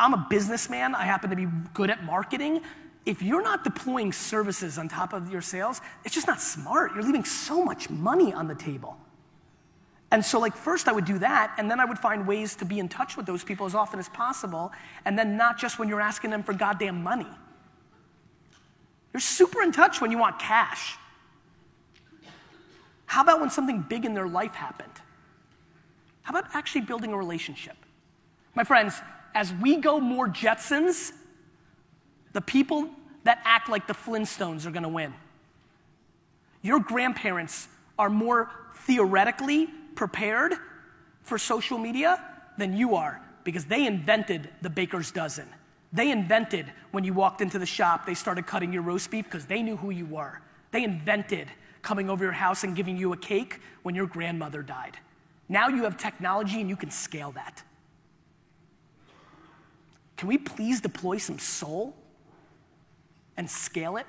I'm a businessman, I happen to be good at marketing. If you're not deploying services on top of your sales, it's just not smart. You're leaving so much money on the table. And so, like, first I would do that, and then I would find ways to be in touch with those people as often as possible, and then not just when you're asking them for goddamn money. You're super in touch when you want cash. How about when something big in their life happened? How about actually building a relationship? My friends, as we go more Jetsons, the people that act like the Flintstones are gonna win. Your grandparents are more theoretically prepared for social media than you are because they invented the baker's dozen. They invented when you walked into the shop, they started cutting your roast beef because they knew who you were. They invented coming over your house and giving you a cake when your grandmother died. Now you have technology and you can scale that. Can we please deploy some soul and scale it?